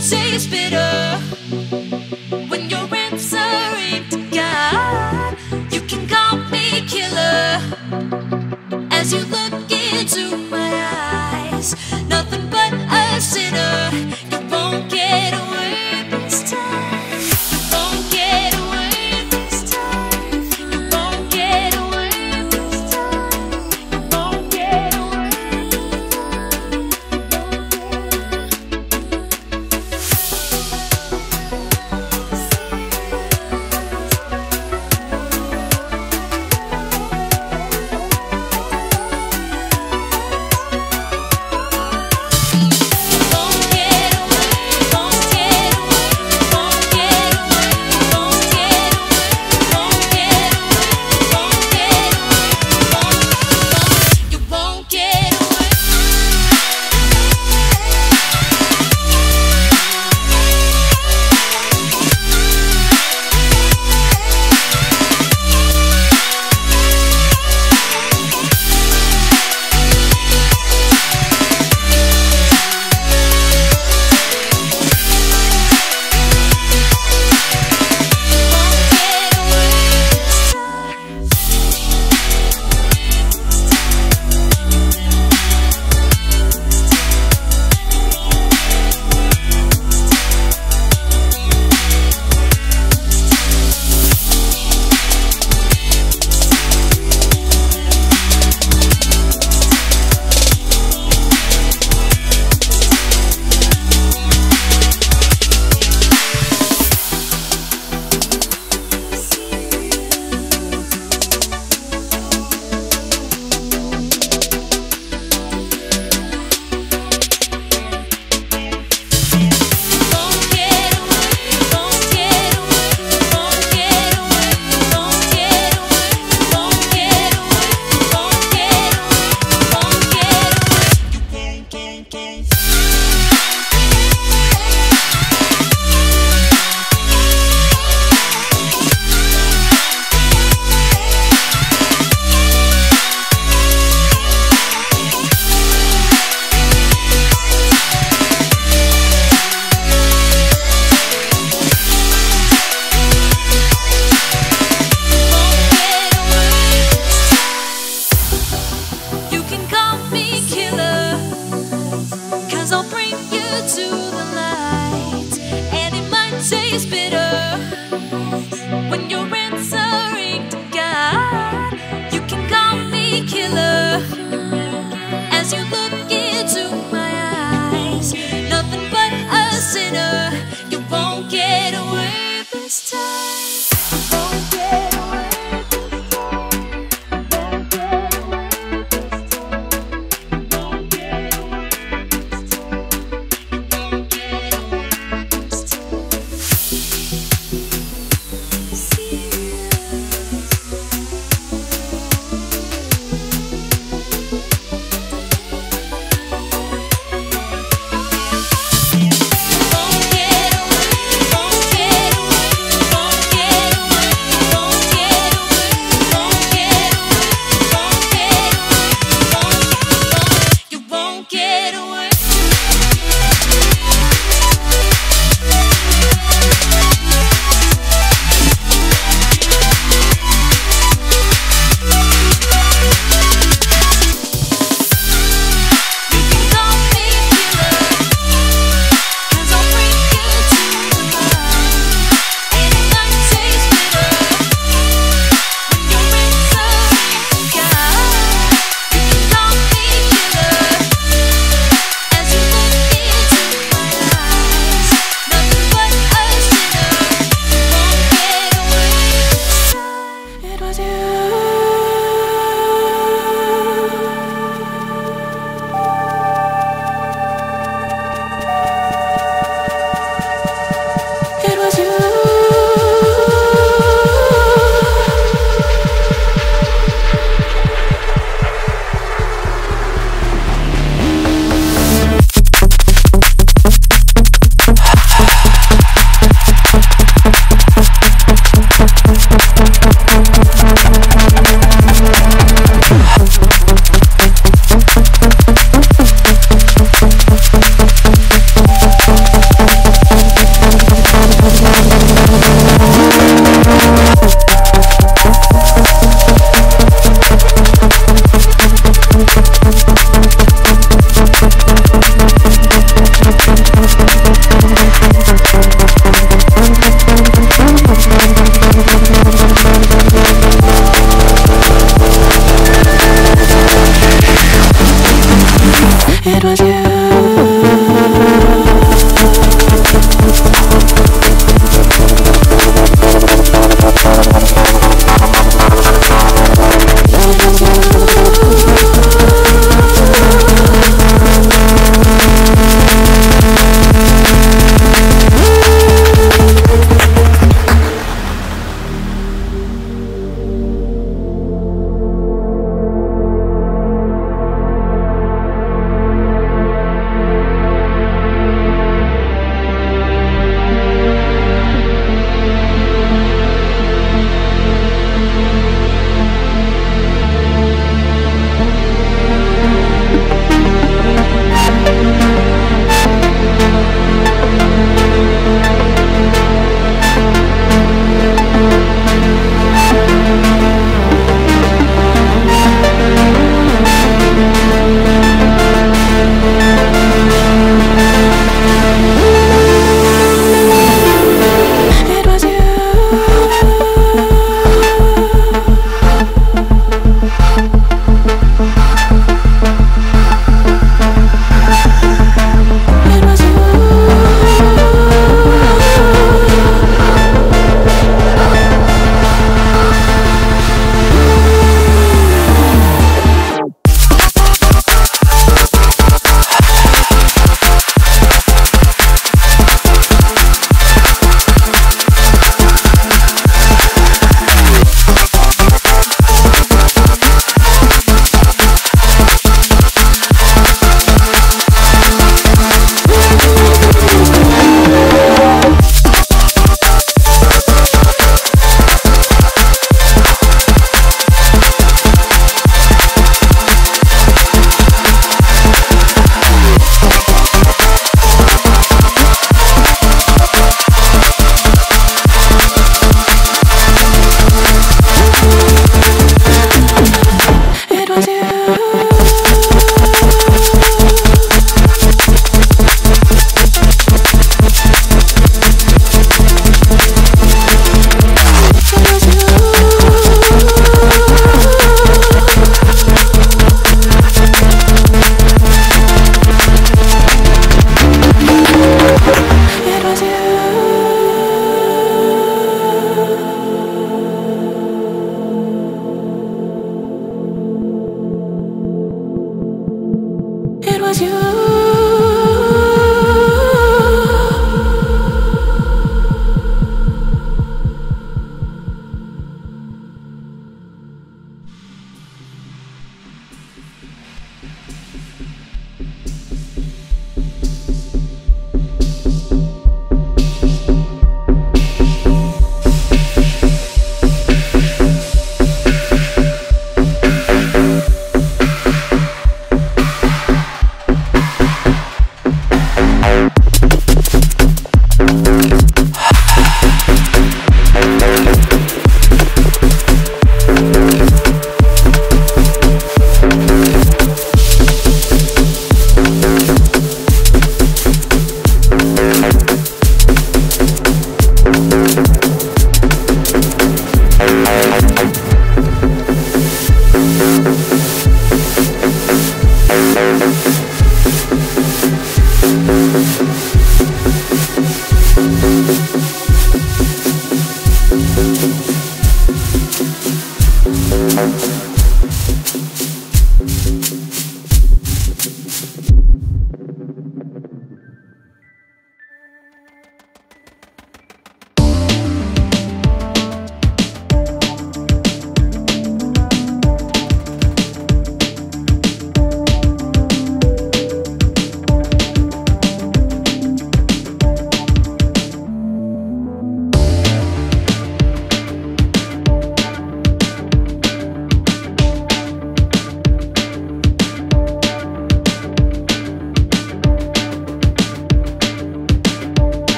say it's bitter.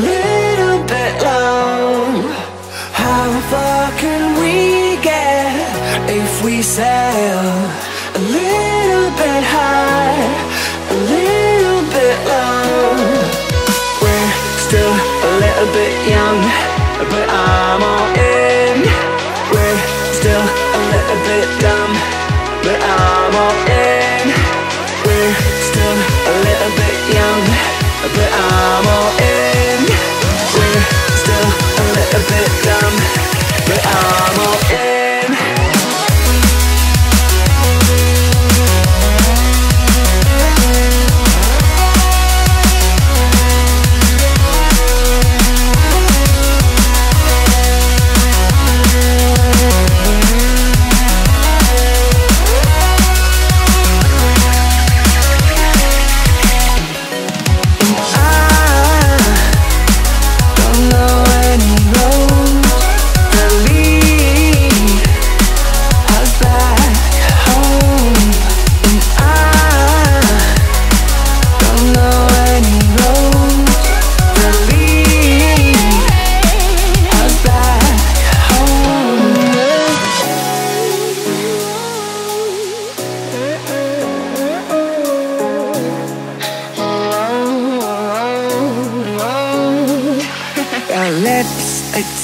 little bit low? How far can we get if we sail a little bit high, a little bit low? We're still a little bit young, but I'm all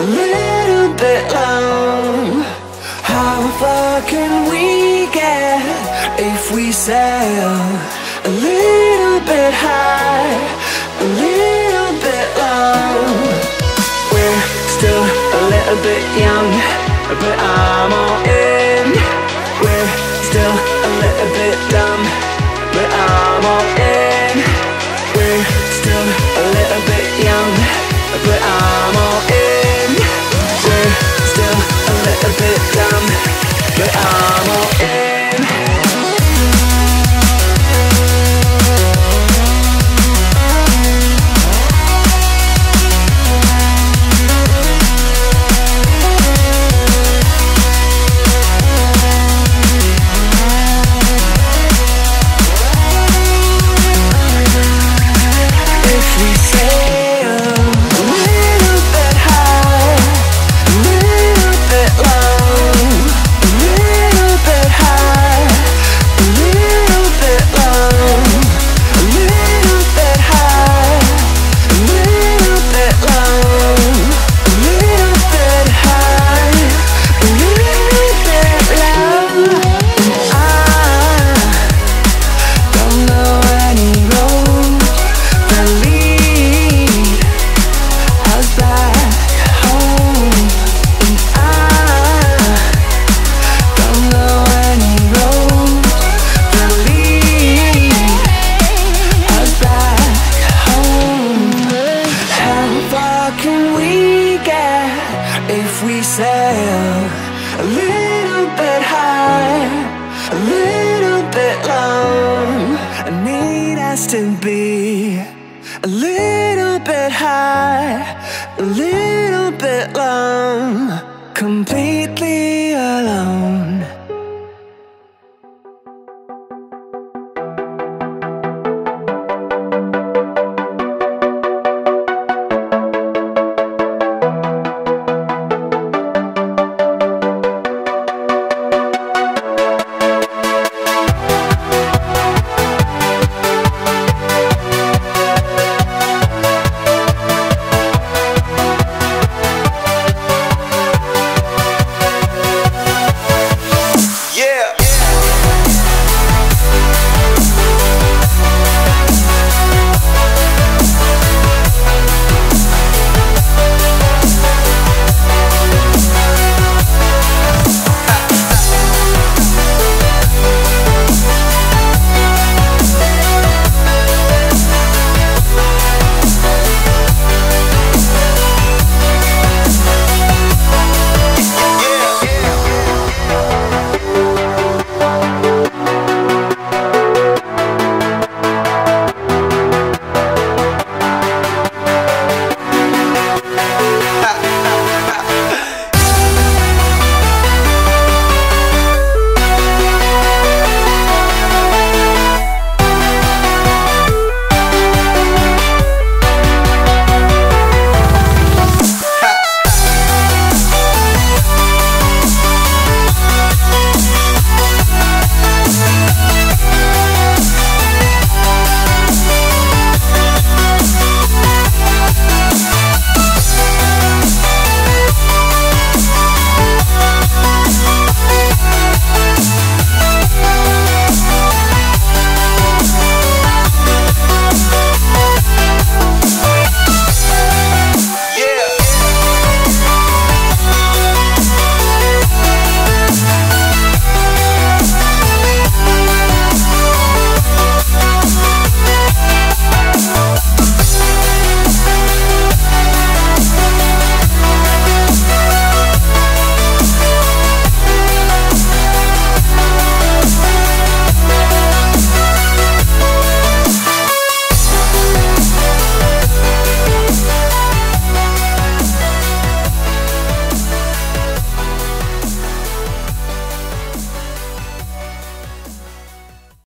a little bit. How far can we get if we sail a little bit high, a little bit low? We're still a little bit young, but I'm all in. But